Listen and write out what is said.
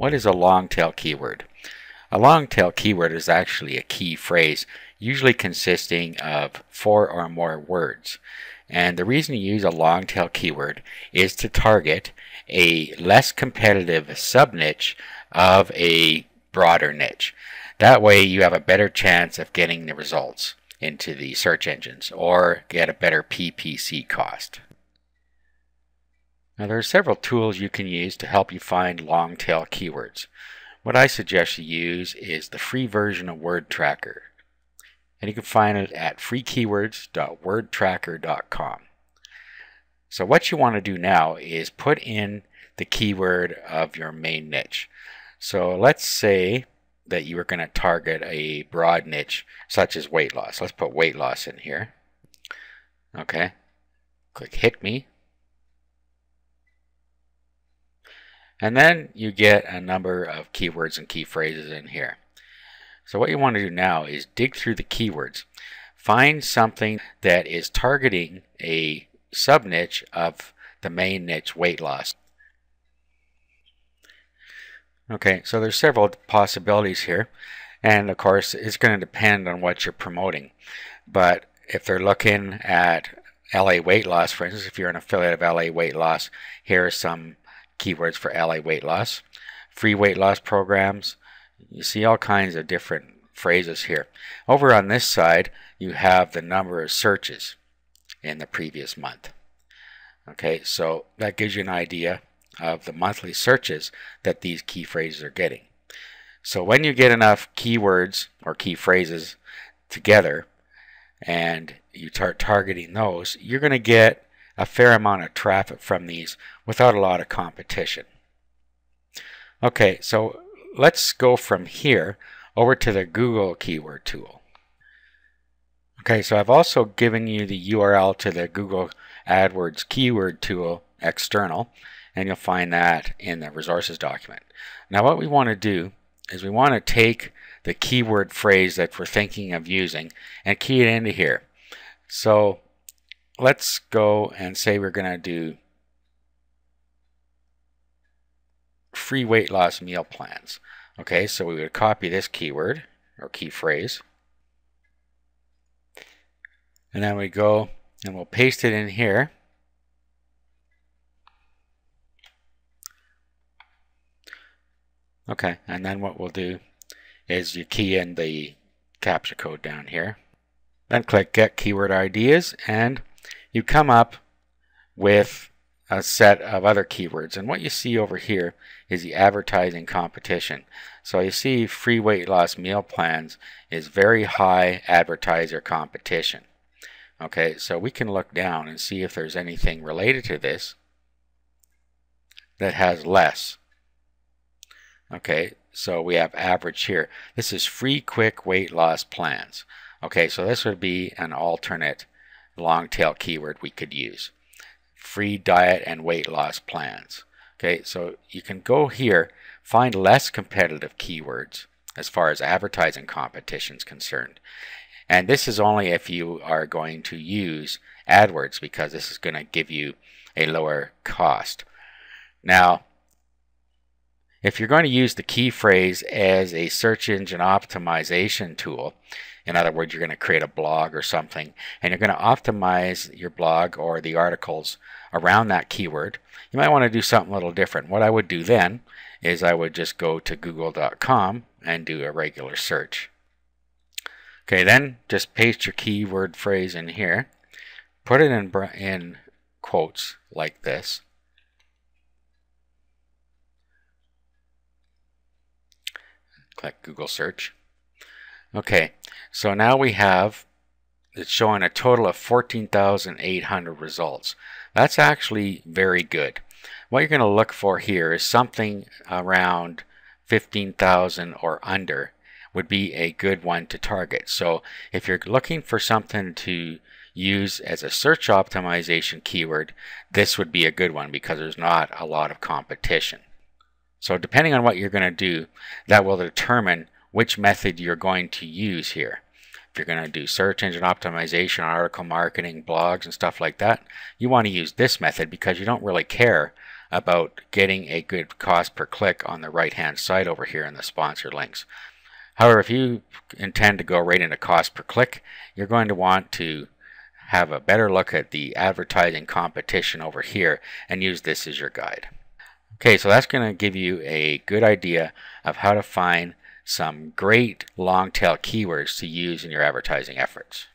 What is a long tail keyword? A long tail keyword is actually a key phrase, usually consisting of four or more words. And the reason you use a long tail keyword is to target a less competitive subniche of a broader niche. That way you have a better chance of getting the results into the search engines or get a better PPC cost. Now there are several tools you can use to help you find long tail keywords. What I suggest you use is the free version of WordTracker. And you can find it at freekeywords.wordtracker.com. So what you want to do now is put in the keyword of your main niche. So let's say that you are going to target a broad niche such as weight loss. Let's put weight loss in here. Okay. Click hit me. And then you get a number of keywords and key phrases in here. So what you want to do now is dig through the keywords. Find something that is targeting a sub niche of the main niche weight loss. Okay, so there's several possibilities here. And of course, it's going to depend on what you're promoting. But if they're looking at LA weight loss, for instance, if you're an affiliate of LA weight loss, here are some keywords for LA weight loss, free weight loss programs. You see all kinds of different phrases here. Over on this side, you have the number of searches in the previous month. Okay, so that gives you an idea of the monthly searches that these key phrases are getting. So when you get enough keywords or key phrases together and you start targeting those, you're going to get a fair amount of traffic from these without a lot of competition. Okay, so let's go from here over to the Google keyword tool. Okay, so I've also given you the URL to the Google AdWords keyword tool external, and you'll find that in the resources document. Now what we want to do is we want to take the keyword phrase that we're thinking of using and key it into here. So let's go and say we're going to do free weight loss meal plans. Okay, so we would copy this keyword or key phrase. And then we go and we'll paste it in here. Okay, and then what we'll do is you key in the CAPTCHA code down here. Then click Get Keyword Ideas and you come up with a set of other keywords. And what you see over here is the advertising competition. So you see free weight loss meal plans is very high advertiser competition. Okay, so we can look down and see if there's anything related to this that has less. Okay, so we have average here. This is free quick weight loss plans. Okay, so this would be an alternate long tail keyword we could use. Free diet and weight loss plans. Okay, so you can go here, find less competitive keywords as far as advertising competition is concerned. And this is only if you are going to use AdWords because this is going to give you a lower cost. Now, if you're going to use the key phrase as a search engine optimization tool, in other words, you're going to create a blog or something, and you're going to optimize your blog or the articles around that keyword. You might want to do something a little different. What I would do then is I would just go to google.com and do a regular search. Okay, then just paste your keyword phrase in here. Put it in, in quotes like this. Click Google search. Okay, so now we have it's showing a total of 14,800 results. That's actually very good. What you're going to look for here is something around 15,000 or under would be a good one to target. So if you're looking for something to use as a search optimization keyword, this would be a good one because there's not a lot of competition. So depending on what you're going to do, that will determine which method you're going to use here. If you're going to do search engine optimization, article marketing, blogs, and stuff like that, you want to use this method because you don't really care about getting a good cost per click on the right hand side over here in the sponsor links. However, if you intend to go right into cost per click, you're going to want to have a better look at the advertising competition over here and use this as your guide. Okay, so that's going to give you a good idea of how to find some great long tail keywords to use in your advertising efforts.